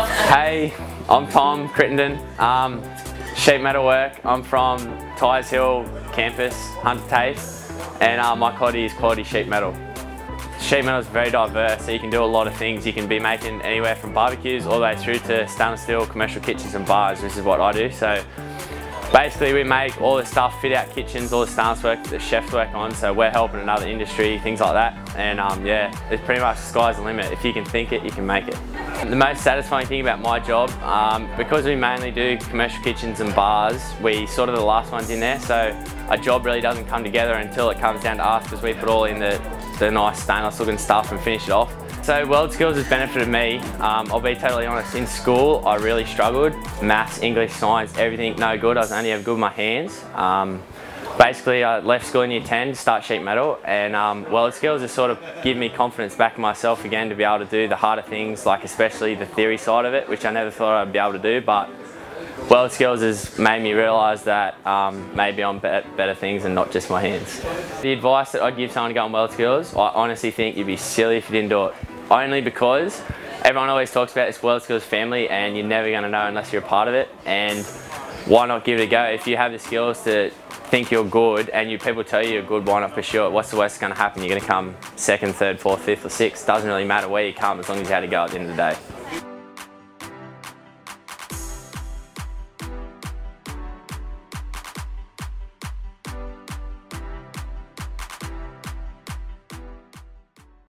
Hey, I'm Tom Crittenden. Um, sheet metal work. I'm from Tighes Hill campus, Hunter TAFE, and uh, my quality is quality sheet metal. Sheet metal is very diverse, so you can do a lot of things. You can be making anywhere from barbecues all the way through to stainless steel commercial kitchens and bars, This is what I do. So basically we make all the stuff, fit out kitchens, all the stainless work that chefs work on, so we're helping another industry, things like that. And um, yeah, it's pretty much the sky's the limit. If you can think it, you can make it. The most satisfying thing about my job, um, because we mainly do commercial kitchens and bars, we sort of the last ones in there, so a job really doesn't come together until it comes down to us because we put all in the, the nice stainless looking stuff and finish it off. So World Skills has benefited me. Um, I'll be totally honest, in school I really struggled. Maths, English, science, everything no good. I was only ever good with my hands. Um, basically I left school in year 10 to start sheet metal and um, World Skills has sort of given me confidence back in myself again to be able to do the harder things like especially the theory side of it which I never thought I'd be able to do but World Skills has made me realise that um, maybe I'm better, better things and not just my hands. The advice that I'd give someone to go on World Skills, I honestly think you'd be silly if you didn't do it. Only because everyone always talks about this World Skills family and you're never going to know unless you're a part of it and why not give it a go? If you have the skills to think you're good and you people tell you you're good, why not pursue it? What's the worst going to happen? You're going to come second, third, fourth, fifth or sixth. Doesn't really matter where you come as long as you had to go at the end of the day.